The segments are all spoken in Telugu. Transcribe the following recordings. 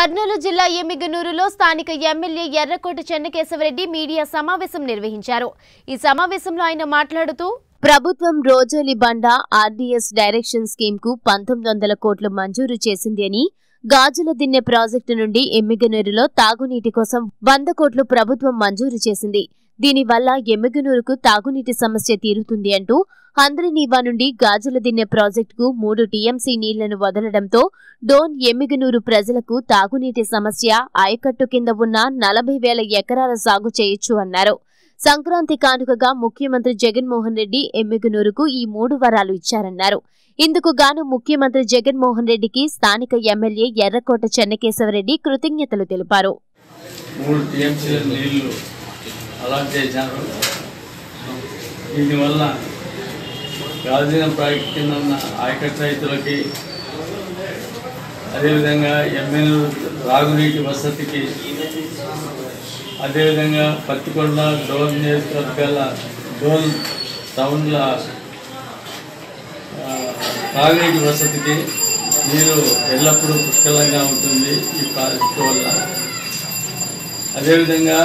కర్నూలు జిల్లా ఎమ్మిగనూరులో స్థానిక ఎమ్మెల్యే ఎర్రకోట చెన్నకేశవరెడ్డి మీడియా సమావేశం నిర్వహించారు. ఈ సమావేశంలో ఆయన మాట్లాడుతూ ప్రభుత్వం రోజోలి బండ ఆర్డీఎస్ డైరెక్షన్ స్కీమ్కు పంతొమ్మిది వందల కోట్లు మంజూరు చేసింది అని గాజుల దిన్నె ప్రాజెక్టు నుండి ఎమ్మిగనూరులో తాగునీటి కోసం వంద కోట్లు ప్రభుత్వం మంజూరు చేసింది. దీనివల్ల ఎమ్మిగనూరుకు తాగునీటి సమస్య తీరుతుంది అంటూ హంద్రనీవా నుండి గాజుల దిన్నె ప్రాజెక్టుకు మూడు టీఎంసీ నీళ్ళను వదలడంతో డోన్ ఎమ్మిగనూరు ప్రజలకు తాగునీటి సమస్య ఆయకట్టు కింద ఉన్న నలభై వేల ఎకరాల సాగు చేయొచ్చు అన్నారు. సంక్రాంతి కానుకగా ముఖ్యమంత్రి జగన్మోహన్ రెడ్డి ఎమ్మిగనూరుకు ఈ మూడు వరాలు ఇచ్చారన్నారు. ఇందుకు గాను ముఖ్యమంత్రి జగన్మోహన్ రెడ్డికి స్థానిక ఎమ్మెల్యే ఎర్రకోట చెన్నకేశవరెడ్డి కృతజ్ఞతలు తెలిపారు. మూడు టీఎంసీల నీళ్ళు అలాట్ చేశారు. దీనివల్ల గాజీన ప్రాజెక్ట్ కింద ఉన్న ఆయకట్ రైతులకి అదేవిధంగా ఎమ్మెల్యే రాగునీటి వసతికి అదేవిధంగా పత్తికొండ డోన్ నియోజకవర్గాల డోన్ టౌన్ల ఆ, తాగునీటి వసతికి నీరు ఎల్లప్పుడూ పుష్కలంగా ఉంటుంది ఈ ప్రాజెక్టు వల్ల. అదేవిధంగా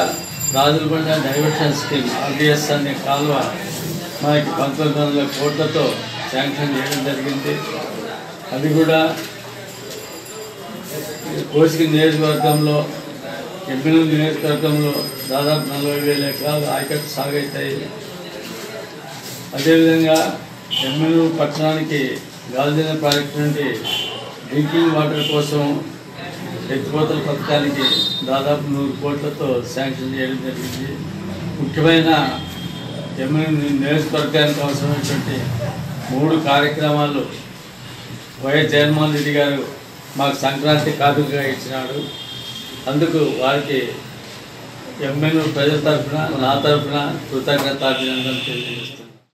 రాజులబండ డైవర్షన్ స్కీమ్ ఆర్డిఎస్ అనే కాలువ మనకి పంతొమ్మిది వందల కోట్లతో శాంక్షన్ చేయడం జరిగింది. అది కూడా కోసికి నియోజకవర్గంలో ఎమ్మెల్యే నియోజకవర్గంలో దాదాపు నలభై వేల ఎకరాలు ఆయకట్టు సాగవుతాయి అదేవిధంగా ఎమ్మెల్యే పట్టణానికి గాల్దిన ప్రాజెక్టు నుండి డ్రింకింగ్ వాటర్ కోసం ఎత్తిపోతల పథకానికి దాదాపు నూరు కోట్లతో శాంక్షన్ చేయడం జరిగింది. ముఖ్యమైన ఎమ్మెల్యే నియోజకవర్గానికి అవసరమైనటువంటి మూడు కార్యక్రమాలు వైఎస్ జగన్మోహన్ రెడ్డి గారు మాకు సంక్రాంతి కానుకగా ఇచ్చినాడు. అందుకు వారికి ఎమ్మెల్యే ప్రజల తరఫున నా తరఫున కృతజ్ఞత అభినందనలు తెలియజేస్తున్నాను.